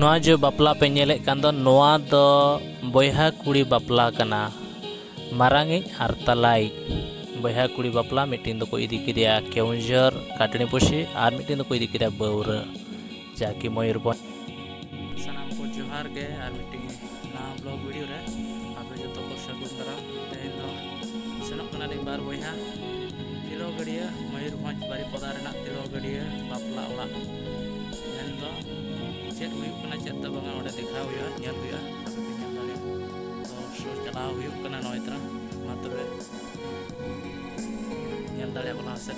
noa jo bapla pe nyele kanto noa to boiha kuri bapla kena, marangi arta lai. Boiha kuri bapla mitin to koi dikir ya keunjer kadeni pushi a mitin to idikida dikir ya baura jaki moir bo sana ko jo harke a mitin na blo guri ure a be jo to ko shaku tara te lo sana kana di bar boiha. Tilo gadiya moir bo jari podare na bapla ula ᱪᱮᱫ ᱦᱩᱭᱩᱜ ᱠᱟᱱᱟ ᱪᱮᱫ ᱫᱚ ᱵᱟᱝᱟ ᱚᱸᱰᱮ ᱫᱮᱠᱷᱟᱣ ᱦᱩᱭᱩᱜᱼᱟ ᱧᱮᱞ ᱦᱩᱭᱩᱜᱼᱟ ᱛᱚᱵᱮ ᱧᱮᱞ ᱫᱟᱲᱮᱭᱟᱜᱼᱟ ᱛᱚ ᱥᱩᱨ ᱪᱟᱞᱟᱣ ᱦᱩᱭᱩᱜ ᱠᱟᱱᱟ ᱱᱚᱜᱼᱚᱭ ᱛᱚᱨᱟ ᱢᱟ ᱛᱚᱵᱮ ᱧᱮᱞ ᱫᱟᱲᱮᱭᱟᱜᱼᱟ ᱵᱚᱱ ᱥᱮ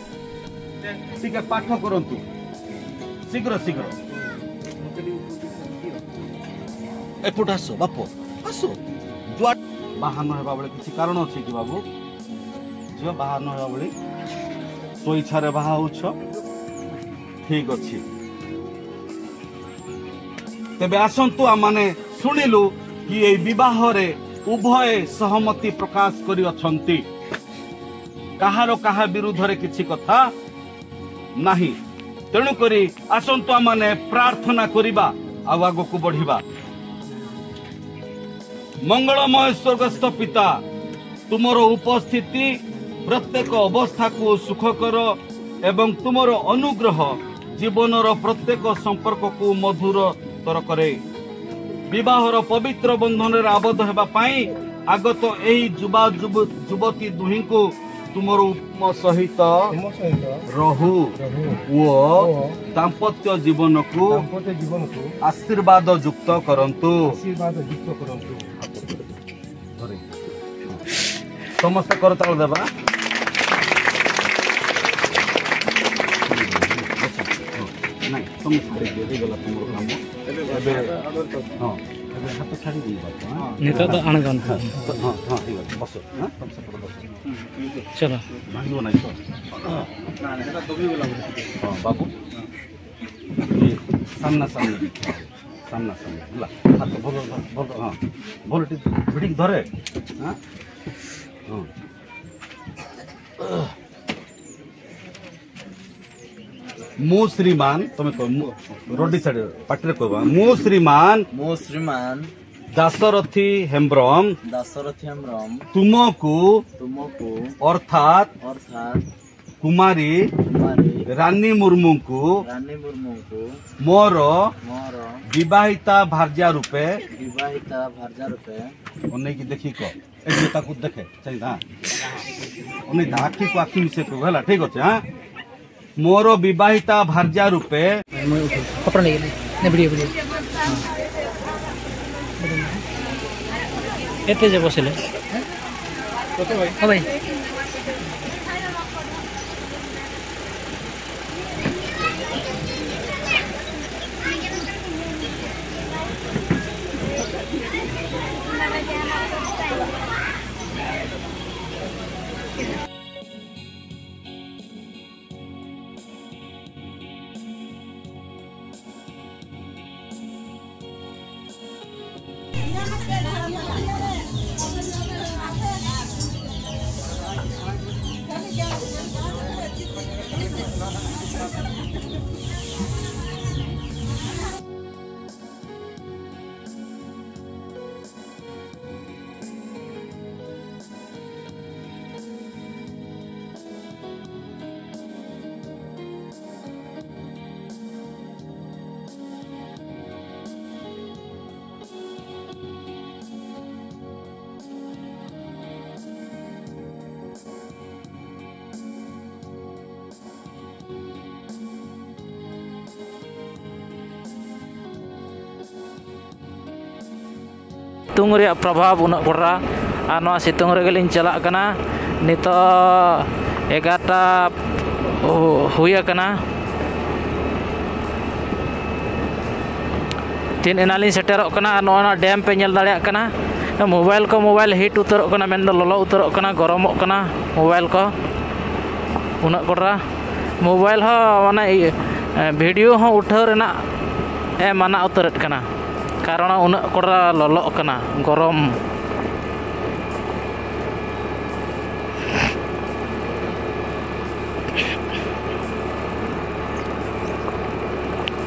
ଟିକେ ପାଠ କରନ୍ତୁ ଶୀଘ୍ର ଶୀଘ୍ର ଏପଟ ଆସ ବାପ ଆସ ବାହା ନ ହେବା ବେଳେ କିଛି କାରଣ ଅଛି କି ବାବୁ ଝିଅ ବାହା ନ ହେବା ବେଳେ ସ୍ୱଇଚ୍ଛାରେ ବାହା ହେଉଛ ଠିକ୍ ଅଛି ତେବେ ଆସନ୍ତୁ ଆମମାନେ ଶୁଣିଲୁ କି ଏଇ ବିବାହରେ ଉଭୟ ସହମତି ପ୍ରକାଶ କରିଅଛନ୍ତି। କାହାର କାହା ବିରୁଦ୍ଧରେ କିଛି କଥା ନାହିଁ। ତେଣୁକରି ଆସନ୍ତୁ ଆମମାନେ ପ୍ରାର୍ଥନା କରିବା ଆଉ ଆଗକୁ ବଢିବା। ମଙ୍ଗଳମୟ ସ୍ୱର୍ଗସ୍ଥ ପିତା ତୁମର ଉପସ୍ଥିତି ପ୍ରତ୍ୟେକ ଅବସ୍ଥାକୁ ସୁଖକର ଏବଂ ତୁମର ଅନୁଗ୍ରହ ଜୀବନର ପ୍ରତ୍ୟେକ ସମ୍ପର୍କକୁ ମଧୁରତର କରେ ବିବାହର ପବିତ୍ର ବନ୍ଧନରେ ଆବଦ୍ଧ ହେବା ପାଇଁ ଆଗତ ଏହି ଯୁବା ଯୁବ- ଯୁବତୀ ଦୁହିଁଙ୍କୁ ତୁମର ଉପମ ସହିତ ତୁମ ସହିତ ରହୁ ଓ ଦାମ୍ପତ୍ୟ ଜୀବନକୁ ଦାମ୍ପତ୍ୟ ଜୀବନକୁ ଆଶୀର୍ବାଦ ଯୁକ୍ତ କରନ୍ତୁ ଆଶୀର୍ବାଦ ଯୁକ୍ତ କରନ୍ତୁ ସମସ୍ତେ କରତାଳ ଦେବା ନାଇଁ ତମେ ଏବେ ଗଲା ତମର କାମ ଏବେ ହଁ ଏବେ ହାତ ଛାଡ଼ିଦେଇ ବର୍ତ୍ତମାନ ଆଣଗନ ହଁ ହଁ ହଁ ଠିକ୍ ଅଛି ବସ ହଁ ତମେ ସେପଟେ ବସ ଚାଲ ଭାଙ୍ଗିବ ନାଇଁ ତ ହଁ ବାବୁ ସାମ୍ନା ସାମ୍ନି ସାମ୍ନା ସାମ୍ନି ହେଲା ହାତ ଭଲ ଭଲ ହଁ ଭଲ ଟିକେ ଭିଡ଼ିକି ଧରେ ହଁ ହଁ ମୁଁ ଶ୍ରୀମାନ ତମେ କହ ମୁଁ ରୋଡି ଛାଡି ପାଟିରେ କହିବା ମୁଁ ଶ୍ରୀମାନ ମୁଁ ଶ୍ରୀମାନ ଦାସରଥୀ ହେମ୍ବ୍ରମ ଦାଶରଥୀ ହେମ୍ବ୍ରମ ତୁମକୁ ତୁମକୁ ଅର୍ଥାତ୍ ଅର୍ଥାତ୍ କୁମାରୀ କୁମାରୀ ରାନୀ ମୁର୍ମୁଙ୍କୁ ରାନୀ ମୁର୍ମୁଙ୍କୁ ମୋର ମୋର ବିବାହିତା ଭାର୍ଯ୍ୟା ରୂପେ ବିବାହିତା ଭାର୍ଯ୍ୟା ରୂପେ ଅନେଇକି ଦେଖି କହ ଏ ଯେ ତାକୁ ଦେଖେ ଚାହିଁଦା ଅନେଇ ତା ଆଖିକୁ ଆଖି ମିଶେଇ କହିବୁ ହେଲା ଠିକ ଅଛି ହଁ ମୋର ବିବାହିତା ଭାର୍ଯ୍ୟା ରୂପେ ଏତେ ଯେ ବସିଲେ ଭାଇ Thank you. Я не знаю, что это. ᱥᱤᱛᱩᱝ ᱨᱮᱭᱟᱜ ᱯᱨᱚᱵᱷᱟᱵ ᱩᱱᱟᱹᱜ ᱠᱚᱰᱨᱟ ᱟᱨ ᱱᱚᱣᱟ ᱥᱤᱛᱩᱝ ᱨᱮᱜᱮᱞᱤᱧ ᱪᱟᱞᱟᱜ ᱠᱟᱱᱟ ᱱᱤᱛᱚᱜ ᱮᱜᱟᱨᱚᱴᱟ ᱦᱩᱭ ᱟᱠᱟᱱᱟ ᱛᱤᱱ ᱮᱱᱟᱞᱤᱧ ᱥᱮᱴᱮᱨᱚᱜ ᱠᱟᱱᱟ ᱟᱨ ᱱᱚᱜᱼᱚᱭ ᱱᱚᱣᱟ ᱰᱮᱢ ᱯᱮ ᱧᱮᱞ ᱫᱟᱲᱮᱭᱟᱜ ᱠᱟᱱᱟ ᱢᱳᱵᱟᱭᱤᱞ ᱠᱚ ᱢᱳᱵᱟᱭᱤᱞ ᱦᱤᱴ ᱩᱛᱟᱹᱨᱚᱜ ᱠᱟᱱᱟ ᱢᱮᱱᱫᱚ ᱞᱚᱞᱚ ᱩᱛᱟᱹᱨᱚᱜ ᱠᱟᱱᱟ ᱜᱚᱨᱚᱢᱚᱜ ᱠᱟᱱᱟ ᱢᱳᱵᱟᱭᱤᱞ ᱠᱚ ᱩᱱᱟᱹᱜ ᱠᱚᱰᱨᱟ ᱢᱳᱵᱟᱭᱤᱞ ᱦᱚᱸ ᱢᱟᱱᱮ ᱤᱭᱟᱹ, ᱵᱷᱤᱰᱤᱭᱳ ᱦᱚᱸ ᱩᱴᱷᱟᱹᱣ ᱨᱮᱱᱟᱜ ᱮ ᱢᱟᱱᱟ ᱩᱛᱟᱹᱨᱮᱫ ᱠᱟᱱᱟ karena unek kura lolok kena. Gorom.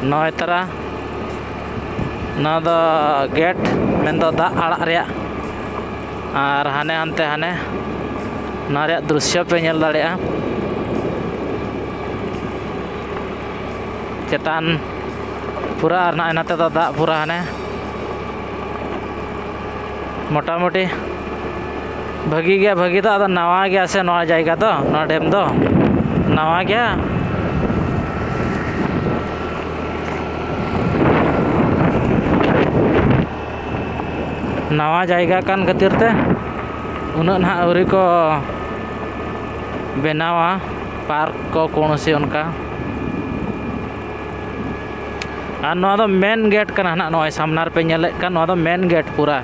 Noy tara nada get. Mendo da ala area ar hane ante hane. Nare drusya penyel dari ya cetan. Pura arna enate tata pura hane. मोटामोटी। भगी गया, भगी तो अदा नवा गया से ना जाएगा तो ना डेम तो। नवा गया। नवा जायगा कान खातिर ते। उना ना को बनावा पार्क को कौन से उनका। और मेन गेट का ना सामनार पे मेन गेट तो पूरा।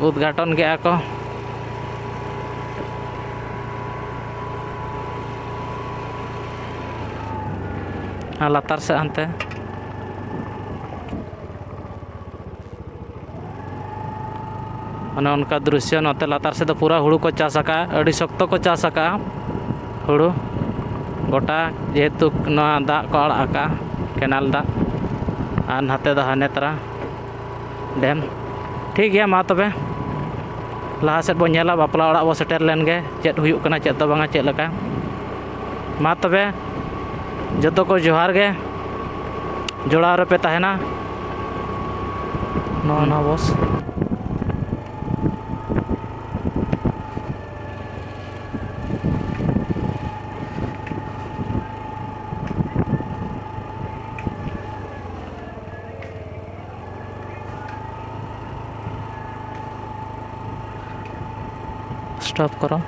उद्घाटन किया को। हाँ, लतार से हनते उनका दृश्य नते लतार से तो पूरा हूँ को चाषा अभी शक्त को चाषा हूँ गोटा जेहेतु ना दा को आड़ा केनाल, दा और नाते हने तरा डैम। ᱴᱷᱤᱠ ᱜᱮᱭᱟ ᱢᱟ ᱛᱚᱵᱮ ᱞᱟᱦᱟ ᱥᱮᱫ ᱵᱚᱱ ᱧᱮᱞᱟ ᱵᱟᱯᱞᱟ ᱚᱲᱟᱜ ᱵᱚᱱ ᱥᱮᱴᱮᱨ ᱞᱮᱱᱜᱮ ᱪᱮᱫ ᱦᱩᱭᱩᱜ ᱠᱟᱱᱟ ᱪᱮᱫ ᱫᱚ ᱵᱟᱝᱟ ᱪᱮᱫ ᱞᱮᱠᱟ ᱢᱟ ᱛᱚᱵᱮ ᱡᱚᱛᱚ ᱠᱚ ᱡᱚᱦᱟᱨ ᱜᱮ ᱡᱚᱲᱟᱣ ᱨᱮᱯᱮ ᱛᱟᱦᱮᱱᱟ ᱱᱚᱣᱟ ᱱᱚᱣᱟ ᱵᱚᱥ स्टॉप करो।